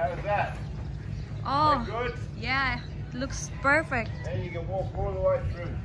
How's that? Oh, That good? yeah, looks perfect. And you can walk all the way through.